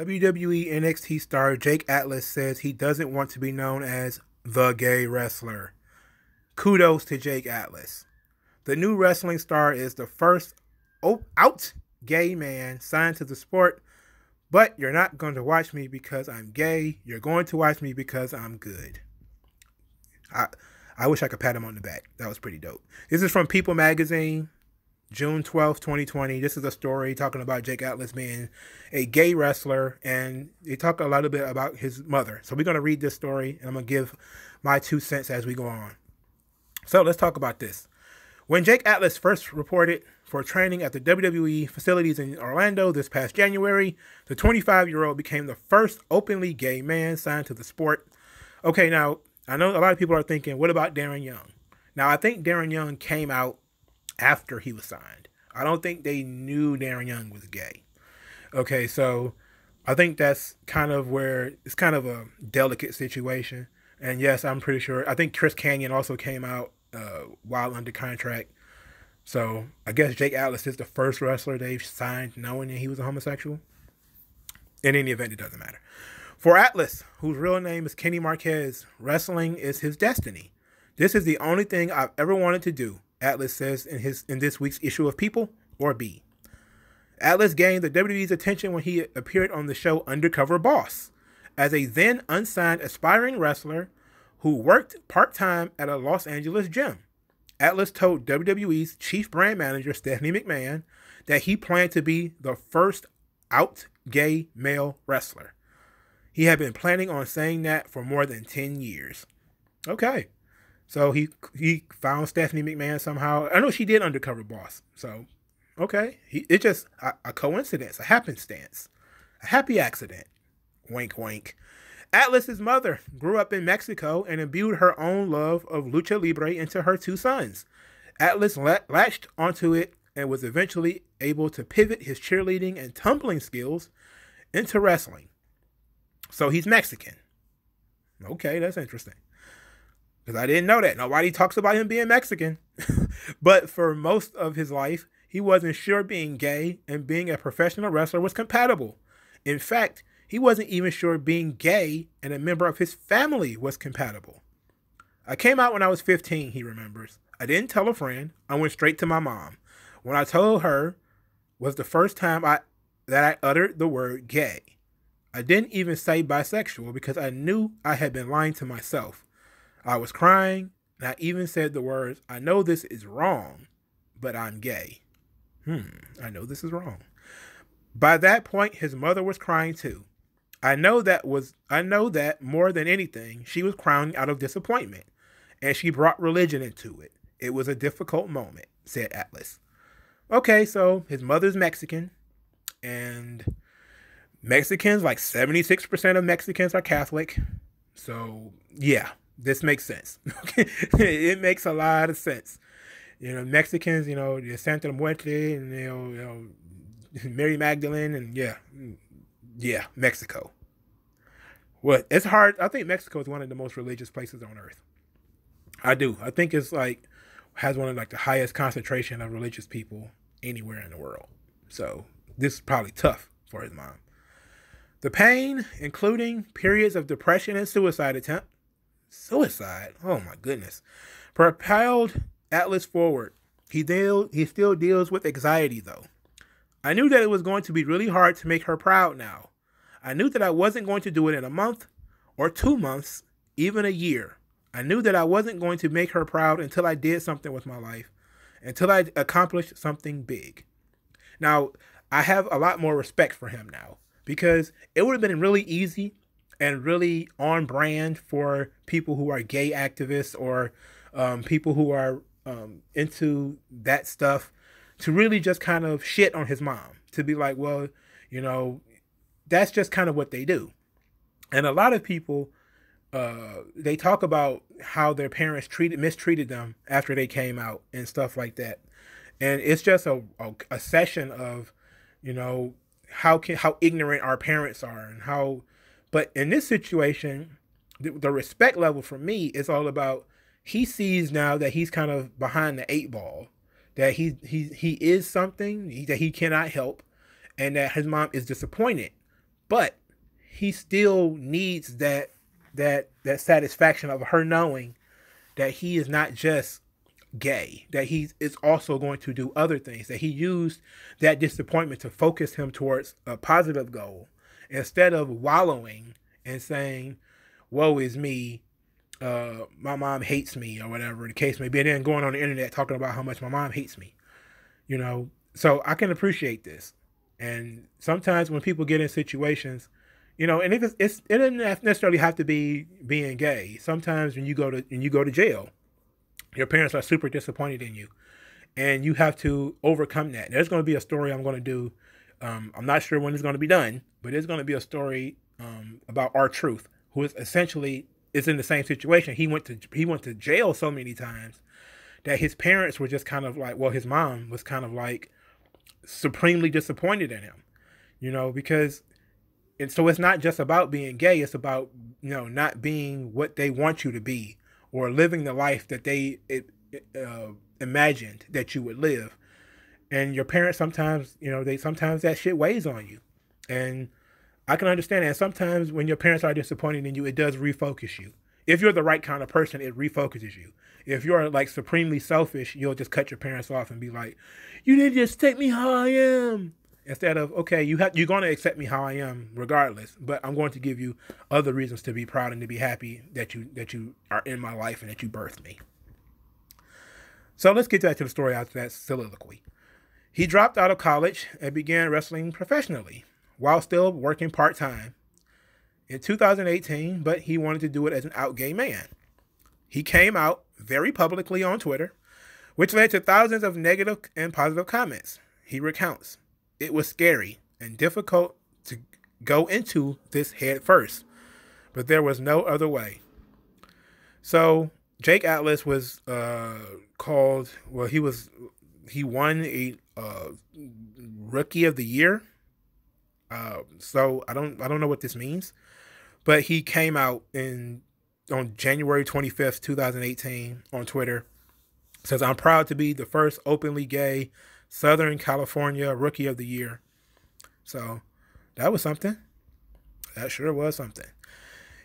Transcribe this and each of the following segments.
WWE NXT star Jake Atlas says he doesn't want to be known as the gay wrestler. Kudos to Jake Atlas. The new wrestling star is the first out gay man signed to the sport, but you're not going to watch me because I'm gay. You're going to watch me because I'm good. I I wish I could pat him on the back. That was pretty dope. This is from People Magazine, June 12th, 2020. This is a story talking about Jake Atlas being a gay wrestler, and they talk a little bit about his mother. So we're going to read this story, and I'm going to give my two cents as we go on. So let's talk about this. When Jake Atlas first reported for training at the WWE facilities in Orlando this past January, the 25 year old became the first openly gay man signed to the sport. Okay, now, I know a lot of people are thinking, what about Darren Young? Now, I think Darren Young came out after he was signed. I don't think they knew Darren Young was gay. Okay, so I think that's kind of where it's kind of a delicate situation. And yes, I'm pretty sure. I think Chris Kanyon also came out uh, while under contract. So I guess Jake Atlas is the first wrestler they've signed knowing that he was a homosexual. In any event, it doesn't matter. For Atlas, whose real name is Kenny Marquez, wrestling is his destiny. This is the only thing I've ever wanted to do, Atlas says in his in this week's issue of People or B. Atlas gained the WWE's attention when he appeared on the show Undercover Boss as a then unsigned aspiring wrestler who worked part time at a Los Angeles gym. Atlas told WWE's chief brand manager, Stephanie McMahon, that he planned to be the first out gay male wrestler. He had been planning on saying that for more than 10 years. Okay. So he he found Stephanie McMahon somehow. I know she did undercover boss. So okay, he, it's just a, a coincidence, a happenstance, a happy accident. Wink, wink. Atlas's mother grew up in Mexico and imbued her own love of lucha libre into her two sons. Atlas latched onto it and was eventually able to pivot his cheerleading and tumbling skills into wrestling. So he's Mexican. Okay, that's interesting. Because I didn't know that. Nobody talks about him being Mexican. but for most of his life, he wasn't sure being gay and being a professional wrestler was compatible. In fact, he wasn't even sure being gay and a member of his family was compatible. I came out when I was 15, he remembers. I didn't tell a friend. I went straight to my mom. When I told her was the first time I that I uttered the word gay. I didn't even say bisexual because I knew I had been lying to myself. I was crying, and I even said the words, I know this is wrong, but I'm gay. Hmm, I know this is wrong. By that point, his mother was crying too. I know that was I know that more than anything, she was crying out of disappointment, and she brought religion into it. It was a difficult moment, said Atlas. Okay, so his mother's Mexican, and Mexicans, like 76% of Mexicans are Catholic. So, yeah, this makes sense. it makes a lot of sense. You know, Mexicans, you know, Santa Muerte and, you know, you know, Mary Magdalene, and yeah, mm, yeah, Mexico. What it's hard. I think Mexico is one of the most religious places on earth. I do. I think it's like has one of like the highest concentration of religious people anywhere in the world. So this is probably tough for his mom. The pain, including periods of depression and suicide attempt, suicide. Oh my goodness, propelled Atlas forward. He deal he still deals with anxiety though. I knew that it was going to be really hard to make her proud now. I knew that I wasn't going to do it in a month or two months, even a year. I knew that I wasn't going to make her proud until I did something with my life, until I accomplished something big. Now, I have a lot more respect for him now because it would have been really easy and really on brand for people who are gay activists or um, people who are um, into that stuff to really just kind of shit on his mom to be like, well, you know, that's just kind of what they do. And a lot of people, uh, they talk about how their parents treated mistreated them after they came out and stuff like that. And it's just a, a, a session of, you know, how can how ignorant our parents are and how. But in this situation, the, the respect level for me is all about he sees now that he's kind of behind the eight ball, that he he he is something that he cannot help, and that his mom is disappointed. But he still needs that that that satisfaction of her knowing that he is not just gay, that he is also going to do other things, that he used that disappointment to focus him towards a positive goal instead of wallowing and saying, Woe is me, uh, my mom hates me, or whatever the case may be, and then going on the internet talking about how much my mom hates me. You know, so I can appreciate this. And sometimes when people get in situations, you know, and it's, it's it doesn't necessarily have to be being gay. Sometimes when you go to when you go to jail, your parents are super disappointed in you, and you have to overcome that. There's going to be a story I'm going to do. Um, I'm not sure when it's going to be done, but it's going to be a story um, about R-Truth, who is essentially is in the same situation. He went to he went to jail so many times that his parents were just kind of like, well, his mom was kind of like supremely disappointed in him, you know, because and so it's not just about being gay it's about you know not being what they want you to be or living the life that they uh, imagined that you would live and your parents sometimes you know they sometimes that shit weighs on you. And i can understand that. Sometimes when your parents are disappointed in you it does refocus you. If you're the right kind of person it refocuses you. If you're like supremely selfish you'll just cut your parents off and be like you didn't just take me how i am. Instead of okay you have you're going to accept me how i am regardless but i'm going to give you other reasons to be proud and to be happy that you that you are in my life and that you birthed me. So let's get back to the story after that soliloquy he dropped out of college and began wrestling professionally while still working part-time in 2018 but he wanted to do it as an out gay man he came out very publicly on twitter which led to thousands of negative and positive comments he recounts it was scary and difficult to go into this head first, but there was no other way. So Jake Atlas was uh, called. Well, he was he won a uh, rookie of the year. Uh, so I don't I don't know what this means, but he came out in on January 25th, 2018 on Twitter. Says I'm proud to be the first openly gay Southern California Rookie of the Year. So that was something. That sure was something.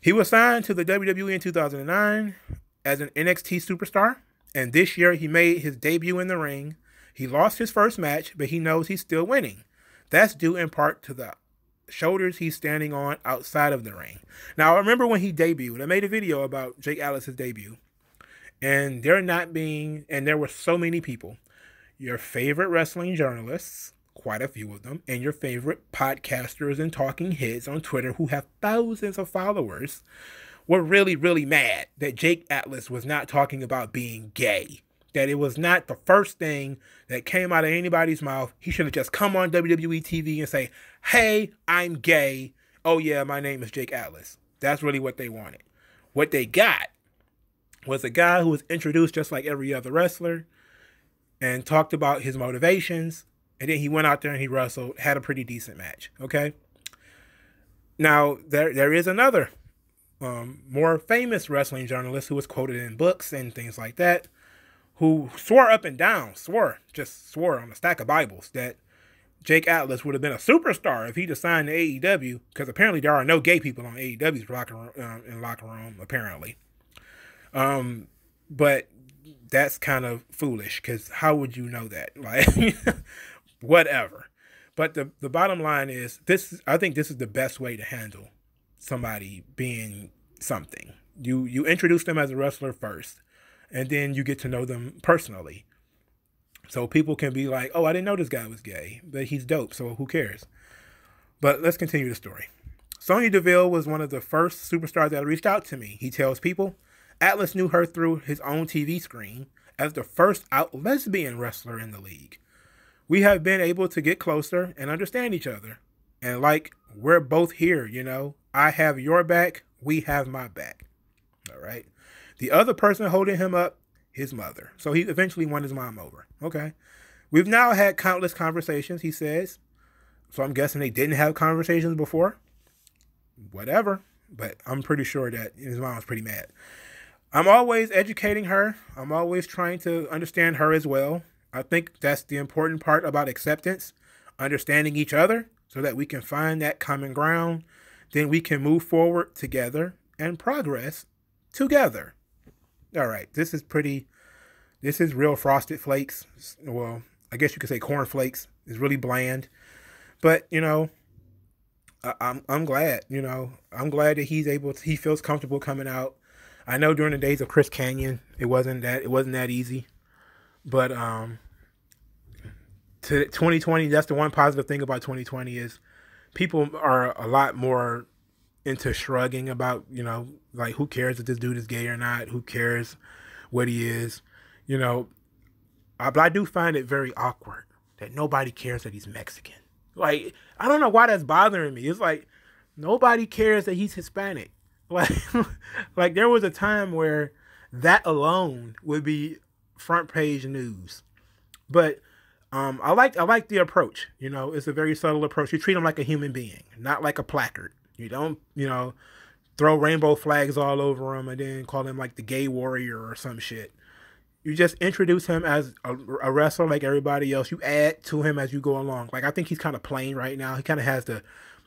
He was signed to the WWE in 2009 as an NXT superstar, and this year he made his debut in the ring. He lost his first match, but he knows he's still winning. That's due in part to the shoulders he's standing on outside of the ring. Now, I remember when he debuted, I made a video about Jake Atlas's debut, and there not being, and there were so many people your favorite wrestling journalists, quite a few of them, and your favorite podcasters and talking heads on Twitter who have thousands of followers were really, really mad that Jake Atlas was not talking about being gay. That it was not the first thing that came out of anybody's mouth. He should have just come on WWE TV and say, Hey, I'm gay. Oh, yeah, my name is Jake Atlas. That's really what they wanted. What they got was a guy who was introduced just like every other wrestler, and talked about his motivations. And then he went out there and he wrestled, had a pretty decent match. Okay. Now there there is another um, more famous wrestling journalist who was quoted in books and things like that, who swore up and down, swore just swore on a stack of Bibles that Jake Atlas would have been a superstar if he'd signed to AEW, because apparently there are no gay people on AEW's locker room, uh, in locker room apparently. Um, but that's kind of foolish because how would you know that? Like, whatever. But the the bottom line is this. I think this is the best way to handle somebody being something. You you introduce them as a wrestler first, and then you get to know them personally. So people can be like, "Oh, I didn't know this guy was gay, but he's dope. So who cares?" But let's continue the story. Sonya Deville was one of the first superstars that reached out to me. He tells people, Atlas knew her through his own TV screen as the first out lesbian wrestler in the league. We have been able to get closer and understand each other. And like we're both here, you know, I have your back, we have my back. All right. The other person holding him up, his mother. So he eventually won his mom over. Okay. We've now had countless conversations, he says. So I'm guessing they didn't have conversations before. Whatever. But I'm pretty sure that his mom was pretty mad. I'm always educating her. I'm always trying to understand her as well. I think that's the important part about acceptance, understanding each other so that we can find that common ground. Then we can move forward together and progress together. All right, this is pretty. This is real frosted flakes. Well, I guess you could say corn flakes. It's really bland, but you know, I, I'm I'm glad. You know, I'm glad that he's able. To, he feels comfortable coming out. I know during the days of Chris Kanyon, it wasn't that it wasn't that easy, but um, to 2020, that's the one positive thing about 2020 is people are a lot more into shrugging about, you know, like who cares if this dude is gay or not? Who cares what he is? You know, I, but I do find it very awkward that nobody cares that he's Mexican. Like, I don't know why that's bothering me. It's like nobody cares that he's Hispanic. Like, like there was a time where that alone would be front page news. But um, I like I like the approach. You know, it's a very subtle approach. You treat him like a human being, not like a placard. You don't, you know, throw rainbow flags all over him and then call him like the gay warrior or some shit. You just introduce him as a, a wrestler like everybody else. You add to him as you go along. Like I think he's kind of plain right now. He kind of has the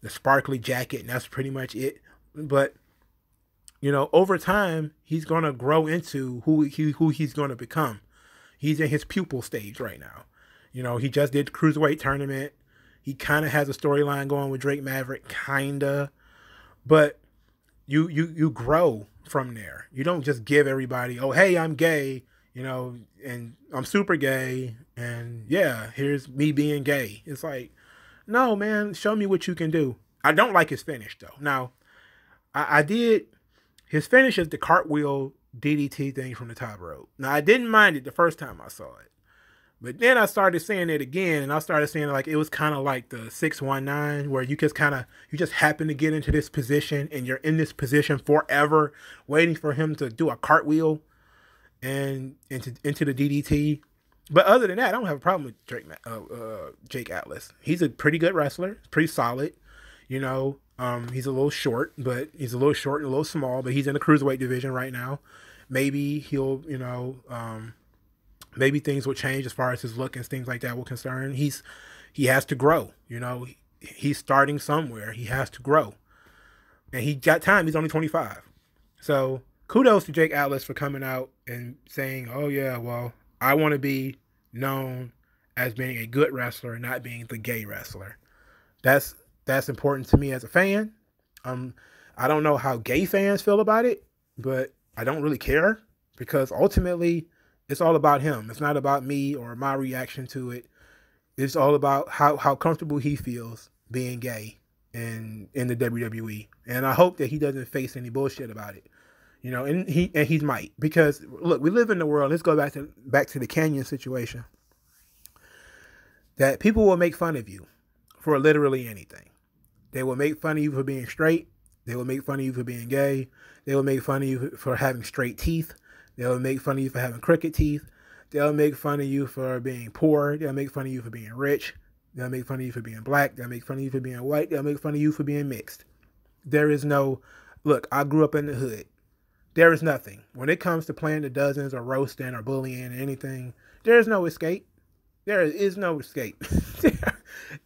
the sparkly jacket, and that's pretty much it. But you know, over time, he's gonna grow into who he who he's gonna become. He's in his pupil stage right now. You know, he just did the cruiserweight tournament. He kind of has a storyline going with Drake Maverick, kinda, but you you you grow from there. You don't just give everybody, oh hey, I'm gay, you know, and I'm super gay, and yeah, here's me being gay. It's like, no man, show me what you can do. I don't like his finish though. Now, I, I did his finish is the cartwheel DDT thing from the top rope. Now I didn't mind it the first time I saw it. But then I started saying it again, and I started saying like it was kind of like the six one nine, where you just kind of you just happen to get into this position, and you're in this position forever, waiting for him to do a cartwheel, and into into the DDT. But other than that, I don't have a problem with Drake, uh, uh, Jake Atlas. He's a pretty good wrestler, pretty solid. You know, um, he's a little short, but he's a little short and a little small. But he's in the cruiserweight division right now. Maybe he'll, you know, um, maybe things will change as far as his look and things like that will concern. He's he has to grow. You know, he's starting somewhere. He has to grow, and he got time. He's only 25, so kudos to Jake Atlas for coming out and saying, "Oh yeah, well, I want to be known as being a good wrestler, not being the gay wrestler." That's that's important to me as a fan. Um, I don't know how gay fans feel about it, but I don't really care because ultimately it's all about him. It's not about me or my reaction to it. It's all about how, how comfortable he feels being gay in in the WWE. And I hope that he doesn't face any bullshit about it. You know, and he and he might because look, we live in the world. Let's go back to back to the Kanyon situation. That people will make fun of you for literally anything. They will make fun of you for being straight. They will make fun of you for being gay. They will make fun of you for having straight teeth. They'll make fun of you for having crooked teeth. They'll make fun of you for being poor. They'll make fun of you for being rich. They'll make fun of you for being black. They'll make fun of you for being white. They'll make fun of you for being mixed. There is no, look, I grew up in the hood. There is nothing. When it comes to playing the dozens or roasting or bullying or anything, there is no escape. There is no escape.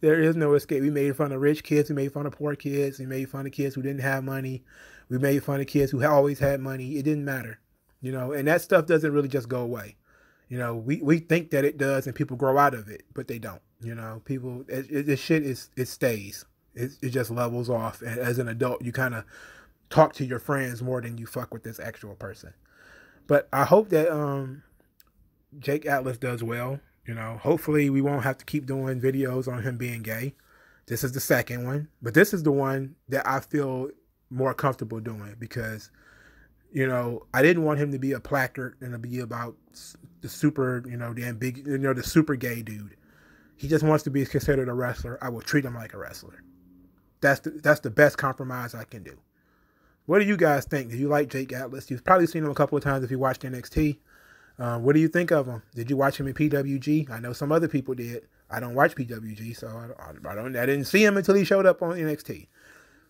there is no escape. We made fun of rich kids. We made fun of poor kids. We made fun of kids who didn't have money. We made fun of kids who always had money. It didn't matter you know, and that stuff doesn't really just go away. You know, we, we think that it does and people grow out of it, but they don't. You know, people, this shit is, it stays. It, it just levels off. And as an adult, you kind of talk to your friends more than you fuck with this actual person. But I hope that um, Jake Atlas does well. You know, hopefully we won't have to keep doing videos on him being gay. This is the second one, but this is the one that I feel more comfortable doing because you know, I didn't want him to be a placard and to be about the super, you know, the big, you know, the super gay dude. He just wants to be considered a wrestler. I will treat him like a wrestler. That's the that's the best compromise I can do. What do you guys think? Do you like Jake Atlas? You've probably seen him a couple of times if you watched NXT. Uh, what do you think of him? Did you watch him in PWG? I know some other people did. I don't watch PWG, so I, I don't. I didn't see him until he showed up on NXT.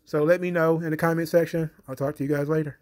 So let me know in the comment section. I'll talk to you guys later.